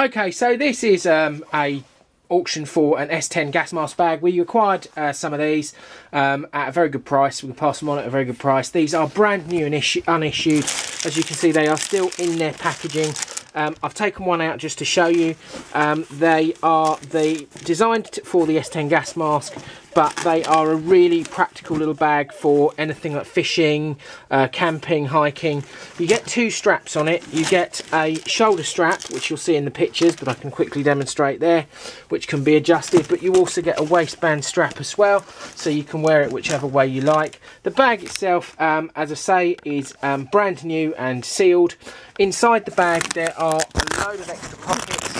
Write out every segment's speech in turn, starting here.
Okay, so this is um, a auction for an S10 gas mask bag. We acquired uh, some of these um, at a very good price. We can pass them on at a very good price. These are brand new and unissued. As you can see, they are still in their packaging. Um, I've taken one out just to show you. Um, they are the designed for the S10 gas mask but they are a really practical little bag for anything like fishing, uh, camping, hiking. You get two straps on it. You get a shoulder strap, which you'll see in the pictures, but I can quickly demonstrate there, which can be adjusted, but you also get a waistband strap as well, so you can wear it whichever way you like. The bag itself, um, as I say, is um, brand new and sealed. Inside the bag there are a load of extra pockets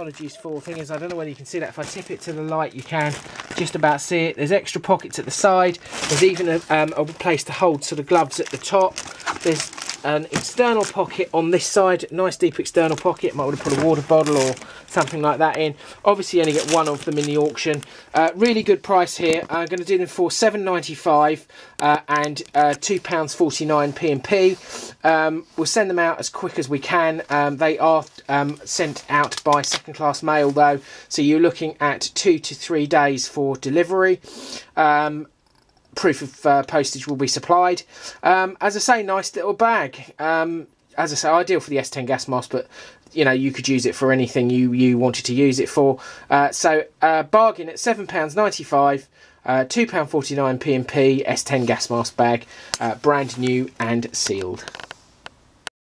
apologies for thing is I don't know whether you can see that if I tip it to the light you can just about see it. There's extra pockets at the side. There's even a, um, a place to hold sort of gloves at the top. There's an external pocket on this side, nice deep external pocket. Might want to put a water bottle or something like that in. Obviously, you only get one of them in the auction. Uh, really good price here. I'm going to do them for 7.95 uh, and uh, two pounds 49 P and P. Um, we'll send them out as quick as we can. Um, they are um, sent out by second class mail though, so you're looking at two to three days for delivery. Um, proof of uh, postage will be supplied. Um, as I say, nice little bag. Um, as I say, ideal for the S10 gas mask, but you know you could use it for anything you you wanted to use it for. Uh, so uh, bargain at seven pounds ninety five. Uh, £2.49 P&P S10 gas mask bag, uh, brand new and sealed.